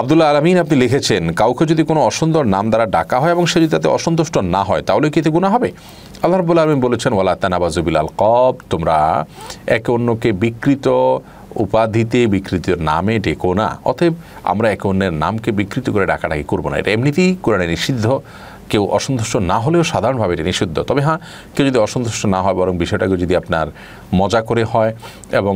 আবদুল্লাহ আলমিন আপনি লিখেছেন, কাউকে যদি কোনো অসুন্দর নাম দ্বারা ডাকা হয় এবং সে যদি তাতে অসন্তুষ্ট না হয়, তাহলে কি এতে গুণা হবে? আল্লাহ রবুল্লা আলমিন বলেছেন, ওয়ালা তানাবাজুবিল আল কব তোমরা একে অন্যকে বিকৃত উপাধিতে, বিকৃত নামে ডেকো না। অতএব আমরা একে অন্যের নামকে বিকৃত করে ডাকাডাকি করব না। এটা এমনিতেই কোরআনে নিষিদ্ধ। কেউ অসন্তুষ্ট না হলেও সাধারণভাবে এটা নিষিদ্ধ। তবে হ্যাঁ কেউ যদি অসন্তুষ্ট না হয়, বরং বিষয়টাকে যদি আপনার মজা করে হয় এবং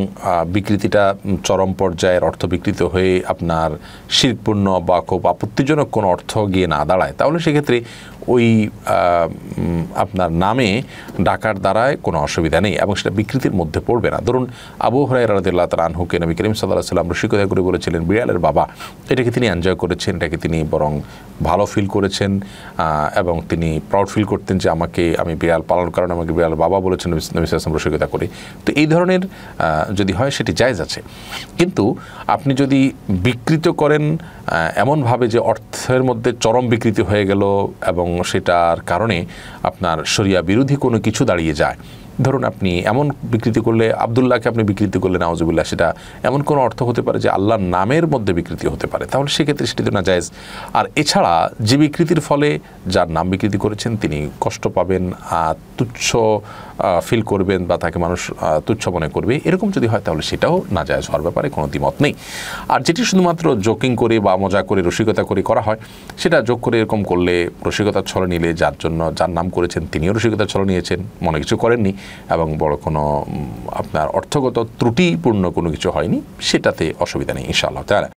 বিকৃতিটা চরম পর্যায়ের অর্থ বিকৃত হয়ে আপনার শিরপূর্ণ বা খুব আপত্তিজনক কোনো অর্থ গিয়ে না দাঁড়ায়, তাহলে সেক্ষেত্রে ওই আপনার নামে ডাকার দ্বারায় কোনো অসুবিধা নেই এবং সেটা বিকৃতির মধ্যে পড়বে না। ধরুন, আবু হরাই রাদিল্লাহ তার আনহুকে নবী করিম সাল্লাহ সাল্লাম রসিকতা করে বলেছিলেন, বিড়ালের বাবা। এটাকে তিনি এনজয় করেছেন, এটাকে তিনি বরং ভালো ফিল করেছেন এবং তিনি প্রাউড ফিল করতেন যে আমাকে, আমি বিড়াল পালন কারণে আমাকে বিড়াল বাবা বলেছেন নবী সাল্লাম রসিকতা করে। তো এই ধরনের যদি হয় সেটি জায়েজ আছে। কিন্তু আপনি যদি বিকৃত করেন এমনভাবে যে অর্থের মধ্যে চরম বিকৃতি হয়ে গেল এবং সেটার কারণে আপনার শরিয়া বিরোধী কোনো কিছু দাঁড়িয়ে যায়। ধরুন আপনি এমন বিকৃতি করলে, আবদুল্লাহকে আপনি বিকৃতি করলে নাওজুবিল্লাহ সেটা এমন কোনো অর্থ হতে পারে যে আল্লাহর নামের মধ্যে বিকৃতি হতে পারে? তাহলে সেক্ষেত্রে সেটি তো না জায়েজ আর এছাড়া যে বিকৃতির ফলে যার নাম বিকৃতি করেছেন, তিনি কষ্ট পাবেন তুচ্ছ ফিল করবেন বা তাকে মানুষ তুচ্ছ মনে করবে। এরকম যদি হয়, তাহলে সেটাও না জায়েজ হওয়ার ব্যাপারে কোনো দ্বিমত নেই। আর যেটি শুধুমাত্র জোকিং করে বা মজা করে, রসিকতা করে করা হয়, সেটা যোগ করে এরকম করলে রসিকতার ছল নিলে, যার জন্য, যার নাম করেছেন, তিনিও রসিকতার ছল নিয়েছেন, মনে কিছু করেননি। এবং বড় কোনো আপনার অর্থগত ত্রুটিপূর্ণ কোনো কিছু হয়নি সেটাতে অসুবিধা নেই ইনশাআল্লাহ তারা